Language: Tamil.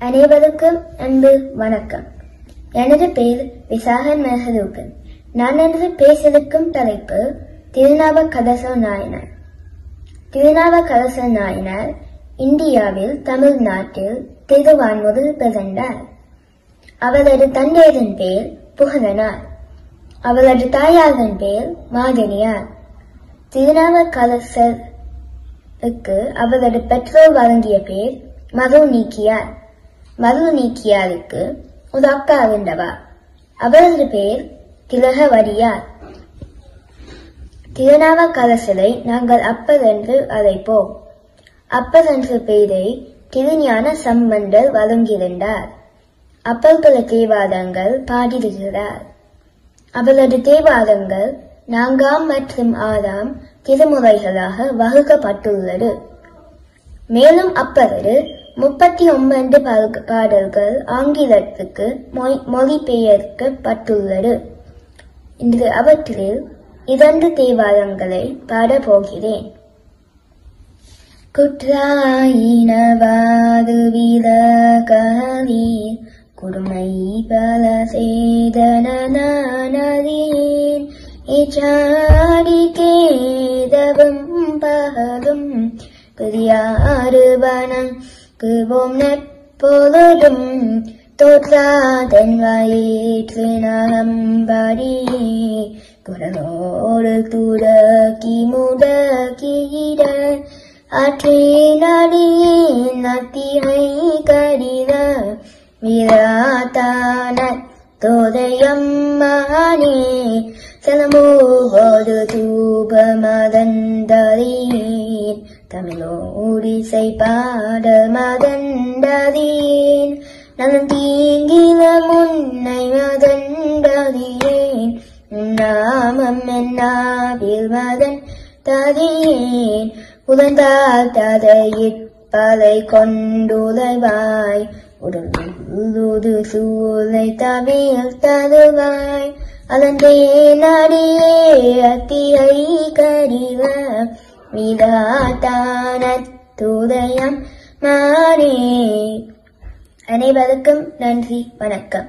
அனைவருக்கும் அன்பு வணக்கம். எனது பெயர் விசாகன் மெஹரூபன் நான் என்று பேசிருக்கும் தலைப்பு திருநாவுக்கரச நாயனார் திருநாவுக்கரச நாயனார் இந்தியாவில் தமிழ்நாட்டில் திருவான்முதல் பிறந்தார். அவரது தந்தையரின் பேர் புகழனார். அவரது தாயாரின் பேர் மாதனியார். திருநாவுக்கரசருக்கு அவரது பெற்றோர் வழங்கிய பேர் மது நீக்கியார் மது நீக்கியாருக்கு ஒரு அக்கா இருந்தவா அவரது பெயர் திலகவடியார். திருநாவுக்கரசரை நாங்கள் அப்பர் என்று அழைப்போம். அப்பர் என்ற பெயரை திருஞான சம்பந்தர் வழங்கியிருந்தார். அப்பர்கள தேவாரங்கள் பாடியிருக்கிறார். அவரது தேவாரங்கள் நான்காம் மற்றும் ஆறாம் திருமுறைகளாக வகுக்கப்பட்டுள்ளது. மேலும் அப்பரது முப்பத்தி ஒன்பது பால்- பாடல்கள் ஆங்கிலத்துக்கு மொழிபெயர்க்கப்பட்டுள்ளது. இன்று அவற்றில் இரண்டு தேவாரங்களை பாட போகிறேன் குற்றாயினவாது விலகலீர் குடுமை பல சேதனநீர் இச்சாடி கேதவும் பகலும் பெரியாறுவனம் குவோம் நெப்பொழுதும் தோற்றாதன் வயிற்று நகம்படி குரலோடு துடக்கி முடக்கிட ஆற்றினடியின் அத்திமை கடித விராத்தான தோதயம்மானே செலமோடு தூப மதந்தரீன் தமிழோடிசை பாட மதந்தரீன் நலம் தீங்கில முன்னை மதண்டதியேன் நாமம் என்னாவில் மதன் ததியேன் உதந்தால் ததையிற்பலை கொண்டுலைவாய் உடலுது சூளை தவியல் தருவாய். அதன் தேனடியே அத்தியை கடிவ விதாத்தான மானே அனைவருக்கும் நன்றி வணக்கம்.